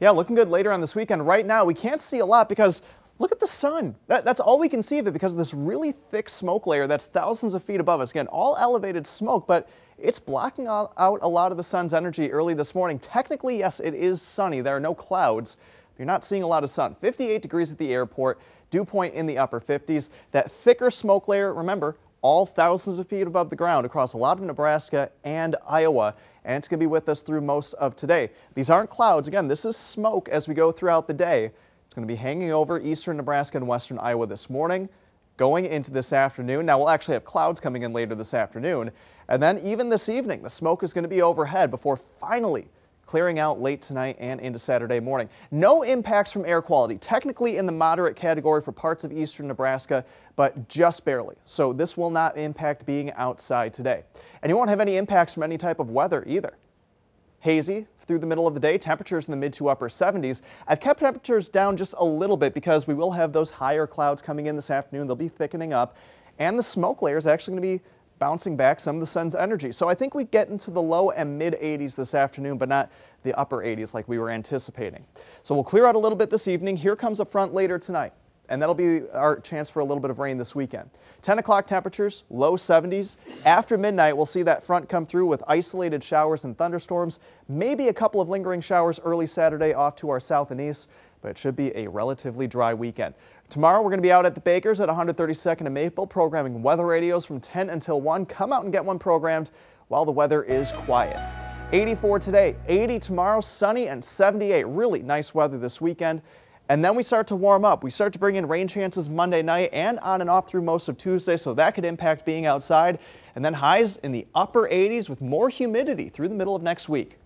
Yeah, looking good later on this weekend. Right now, we can't see a lot because look at the sun. That, that's all we can see of it because of this really thick smoke layer that's thousands of feet above us. Again, all elevated smoke, but it's blocking out a lot of the sun's energy early this morning. Technically, yes, it is sunny. There are no clouds. You're not seeing a lot of sun. 58 degrees at the airport, dew point in the upper 50s. That thicker smoke layer, remember, all thousands of feet above the ground across a lot of Nebraska and Iowa, and it's going to be with us through most of today. These aren't clouds. Again, this is smoke as we go throughout the day. It's going to be hanging over eastern Nebraska and western Iowa this morning, going into this afternoon. Now, we'll actually have clouds coming in later this afternoon, and then even this evening, the smoke is going to be overhead before finally clearing out late tonight and into Saturday morning. No impacts from air quality, technically in the moderate category for parts of eastern Nebraska, but just barely. So this will not impact being outside today. And you won't have any impacts from any type of weather either. Hazy through the middle of the day, temperatures in the mid to upper 70s. I've kept temperatures down just a little bit because we will have those higher clouds coming in this afternoon. They'll be thickening up and the smoke layer is actually going to be bouncing back some of the sun's energy. So I think we get into the low and mid 80s this afternoon, but not the upper 80s like we were anticipating. So we'll clear out a little bit this evening. Here comes a front later tonight. And that'll be our chance for a little bit of rain this weekend. 10 o'clock temperatures, low 70s. After midnight, we'll see that front come through with isolated showers and thunderstorms. Maybe a couple of lingering showers early Saturday off to our south and east, but it should be a relatively dry weekend. Tomorrow we're going to be out at the Bakers at 132nd and Maple programming weather radios from 10 until 1. Come out and get one programmed while the weather is quiet. 84 today, 80 tomorrow, sunny and 78. Really nice weather this weekend. And then we start to warm up. We start to bring in rain chances Monday night and on and off through most of Tuesday, so that could impact being outside. And then highs in the upper 80s with more humidity through the middle of next week.